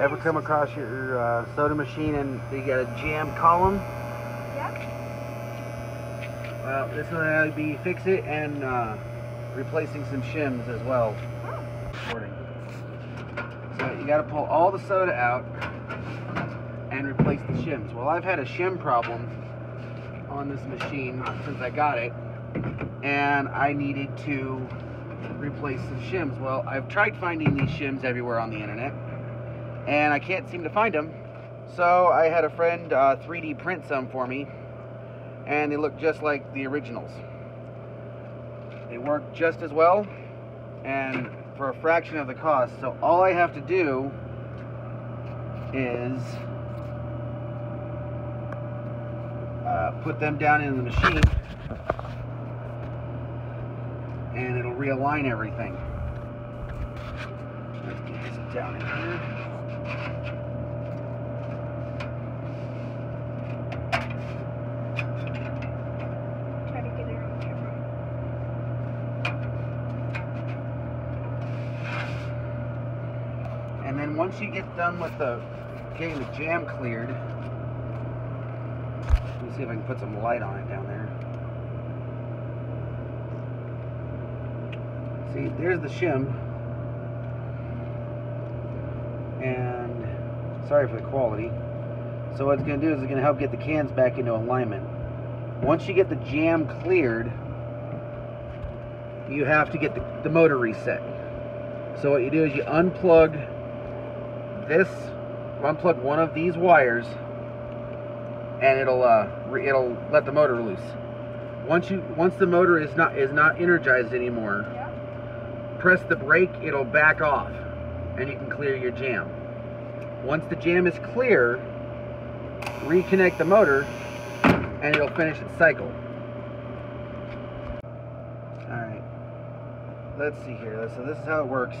Ever come across your uh, soda machine and you got a jam column? Yep. Well, this will be fix it and uh, replacing some shims as well. Oh. So you got to pull all the soda out and replace the shims. Well, I've had a shim problem on this machine since I got it, and I needed to replace some shims. Well, I've tried finding these shims everywhere on the internet, and I can't seem to find them. So I had a friend uh, 3D print some for me, and they look just like the originals. They work just as well, and for a fraction of the cost. So all I have to do is uh, put them down in the machine and it'll realign everything. Let's get this down in here. And then once you get done with the getting the jam cleared, let me see if I can put some light on it down there. See, there's the shim. And sorry for the quality. So what it's going to do is it's going to help get the cans back into alignment. Once you get the jam cleared, you have to get the, the motor reset. So what you do is you unplug this, unplug one of these wires, and it'll uh, re- it'll let the motor loose. Once you once the motor is not is not energized anymore, Yep. press the brake, it'll back off, and you can clear your jam. Once the jam is clear, reconnect the motor, and it'll finish its cycle. All right. Let's see here. So this is how it works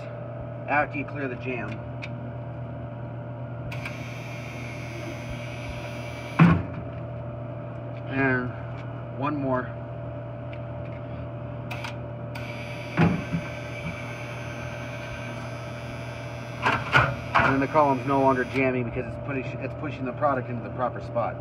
after you clear the jam. And one more. And the column's no longer jamming because it's putting it's pushing the product into the proper spot.